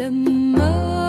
怎么